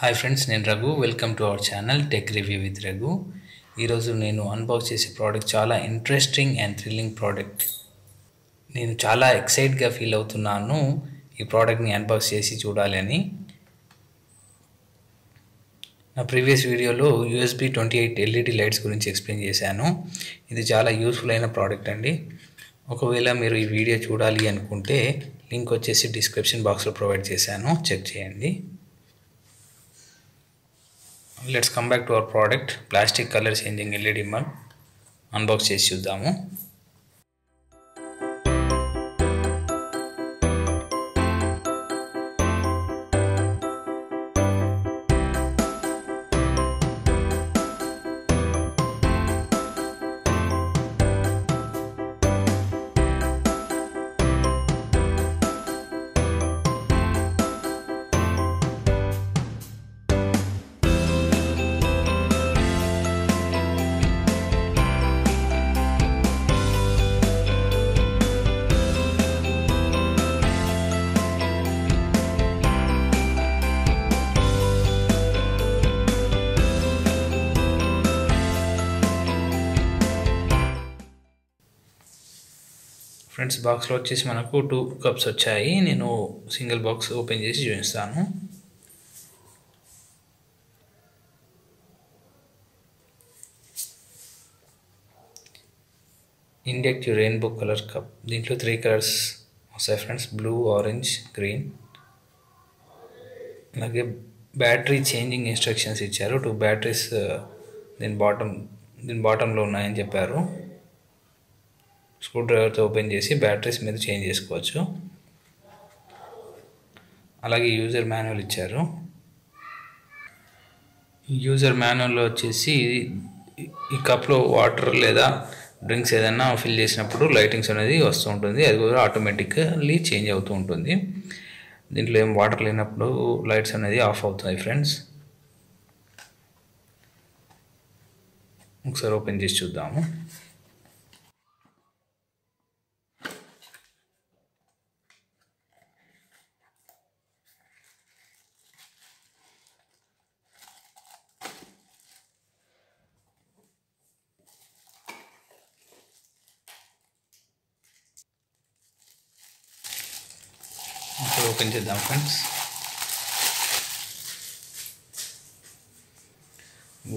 Hi friends నేను Raghu. Welcome to our channel tech review with Raghu ఈరోజు నేను unbox చేసే ప్రోడక్ట్ చాలా ఇంట్రెస్టింగ్ అండ్ థ్రిల్లింగ్ ప్రోడక్ట్ నేను చాలా ఎక్సైట్గా ఫీల్ అవుతున్నాను ఈ ప్రోడక్ట్ని అన్బాక్స్ చేసి చూడాలి అని నా ప్రీవియస్ వీడియోలో USB twenty eight LED lights గురించి ఎక్స్ప్లెయిన్ చేశాను. ఇది చాలా యూస్ఫుల్ అయిన ప్రోడక్ట్ అండి. ఒకవేళ మీరు ఈ వీడియో చూడాలి అనుకుంటే లింక్ వచ్చేసి డిస్క్రిప్షన్ బాక్స్లో ప్రొవైడ్ చేశాను. చెక్ చేయండి. Let's come back to our product plastic colour changing LED mug unbox చేసి చూద్దాము. ఫ్రెండ్స్ బాక్స్లో వచ్చేసి మనకు టూ కప్స్ వచ్చాయి. నేను సింగిల్ బాక్స్ ఓపెన్ చేసి చూపిస్తాను. ఇండక్టివ్ రెయిన్బో కలర్ కప్ దీంట్లో త్రీ కలర్స్ వస్తాయి ఫ్రెండ్స్ బ్లూ ఆరెంజ్ గ్రీన్ అలాగే బ్యాటరీ చేంజింగ్ ఇన్స్ట్రక్షన్స్ ఇచ్చారు. టూ బ్యాటరీస్ uh, దీని బాటమ్ దీని బాటంలో ఉన్నాయని చెప్పారు. స్క్రూ డ్రైవర్తో ఓపెన్ చేసి బ్యాటరీస్ మీద చేంజ్ చేసుకోవచ్చు. అలాగే యూజర్ మాన్యువల్ ఇచ్చారు. యూజర్ మాన్యువల్లో వచ్చేసి ఈ కప్లో వాటర్ లేదా డ్రింక్స్ ఏదైనా ఫిల్ చేసినప్పుడు లైటింగ్స్ అనేది వస్తూ ఉంటుంది. అది కూడా ఆటోమేటిక్లీ చేంజ్ అవుతూ ఉంటుంది. దీంట్లో ఏం వాటర్ లేనప్పుడు లైట్స్ అనేది ఆఫ్ అవుతాయి ఫ్రెండ్స్. ఒకసారి ఓపెన్ చేసి చూద్దాము. ఇప్పుడు ఓపెన్ చేద్దాం ఫ్రెండ్స్.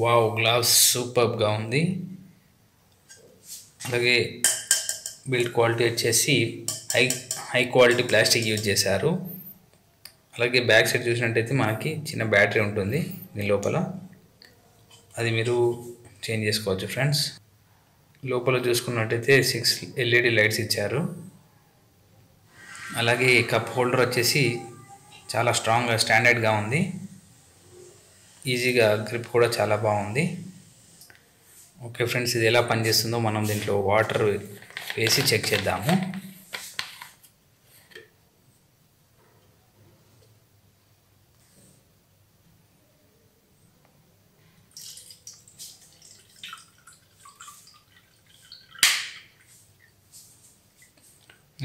వావ్ గ్లాస్ సూపర్గా ఉంది. అలాగే బిల్డ్ క్వాలిటీ వచ్చేసి high high quality plastic use చేశారు. అలాగే బ్యాక్ సైడ్ చూసినట్టయితే మనకి చిన్న బ్యాటరీ ఉంటుంది దీని లోపల. అది మీరు చేంజ్ చేసుకోవచ్చు ఫ్రెండ్స్. లోపల చూసుకున్నట్టయితే సిక్స్ ఎల్ఈడి లైట్స్ ఇచ్చారు. అలాగే కప్ హోల్డర్ వచ్చేసి చాలా స్ట్రాంగ్గా స్టాండర్డ్గా ఉంది. ఈజీగా గ్రిప్ కూడా చాలా బాగుంది. ఓకే ఫ్రెండ్స్ ఇది ఎలా పనిచేస్తుందో మనం దీంట్లో వాటర్ వేసి చెక్ చేద్దాము.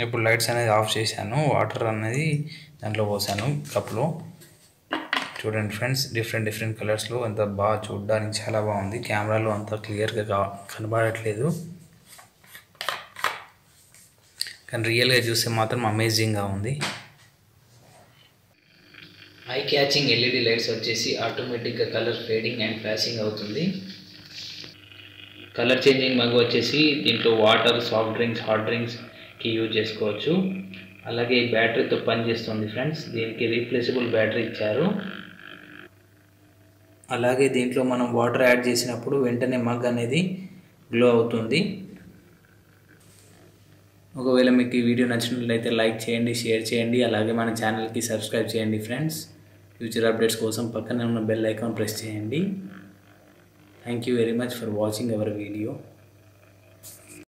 ఇప్పుడు లైట్స్ అనేది ఆఫ్ చేశాను వాటర్ అనేది దాంట్లో పోసాను కప్లో చూడండి ఫ్రెండ్స్ డిఫరెంట్ డిఫరెంట్ కలర్స్లో అంత బాగా చూడడానికి చాలా బాగుంది. కెమెరాలో అంత క్లియర్గా కనబడట్లేదు. కానీ రియల్గా చూస్తే మాత్రం అమేజింగ్గా ఉంది. ఐ క్యాచింగ్ ఎల్ఈడి లైట్స్ వచ్చేసి ఆటోమేటిక్గా కలర్ ఫేడింగ్ అండ్ ఫ్లాషింగ్ అవుతుంది. కలర్ చేంజింగ్ మగ్గు వచ్చేసి దీంట్లో water soft drinks hot drinks కి యూజ్ చేసుకోవచ్చు. అలాగే బ్యాటరీతో పనిచేస్తుంది ఫ్రెండ్స్. దీనికి రీప్లేసబుల్ బ్యాటరీ ఇచ్చారు. అలాగే దీంట్లో మనం వాటర్ యాడ్ చేసినప్పుడు వెంటనే మగ్ అనేది గ్లో అవుతుంది. ఒకవేళ మీకు ఈ వీడియో నచ్చినట్లయితే లైక్ చేయండి షేర్ చేయండి. అలాగే మన ఛానల్కి సబ్స్క్రైబ్ చేయండి ఫ్రెండ్స్. ఫ్యూచర్ అప్డేట్స్ కోసం పక్కనే ఉన్న బెల్ ఐకాన్ ప్రెస్ చేయండి. Thank you very much for watching our video